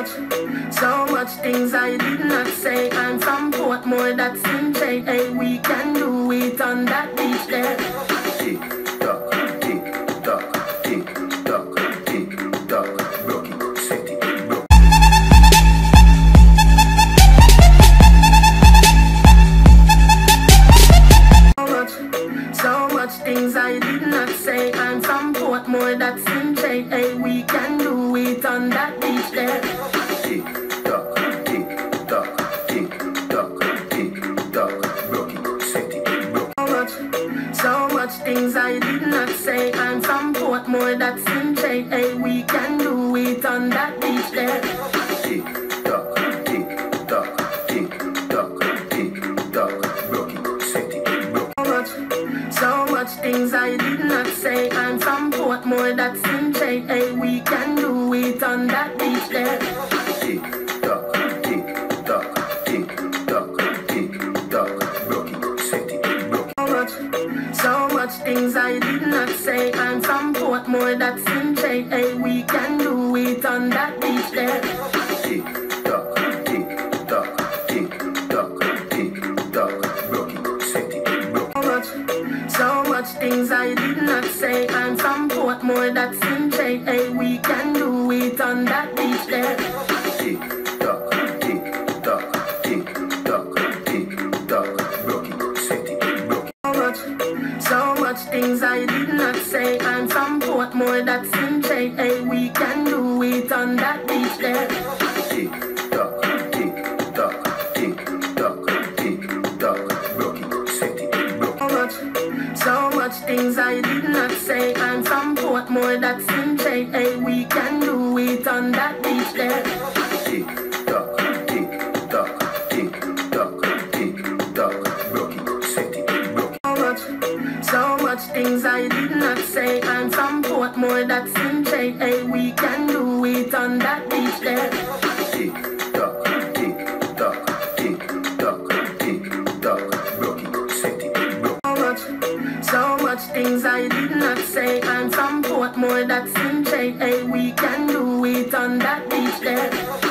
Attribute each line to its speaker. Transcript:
Speaker 1: much, so much things I did not say. I'm from Portmore, that's in J. Hey, we can do it on that beach there.
Speaker 2: Tick tock, tick tock, tick tock, tick tock. Rock it, set it, rock.
Speaker 1: So much, so much things I did not say. I'm from Portmore, that's in J. Hey, we can do it on that beach there. So much, so much things I did not say. I'm from Portmore, that's in J. Hey, we can do it on that beach there. Did not say. I'm from Portmore, that's in. Hey, we can do it on that beach there.
Speaker 2: Tick tock, tick tock, tick tock, tick tock.
Speaker 1: So much, so much things I did not say. I'm from Portmore, that's in J. Hey, we can do it on that beach there. Things I did not say. I'm from Portmore, that's in J. Hey, we can do it on that beach there.
Speaker 2: Tick tock, tick tock, tick tock, tick tock. Rock it, set it, rock.
Speaker 1: So much, so much things I did not say. I'm from Portmore, that's in J. Hey, we can do it on that beach there. Things I did not say. I'm from Portmore, that's in. Hey, we can do it on that beach there. So much, so much things I did not say. I'm from Portmore, that's in J. Hey, we can do it on that beach there. Much things I did not say. I'm from Portmore, that's in. Hey, eh, we can do it on that beach there.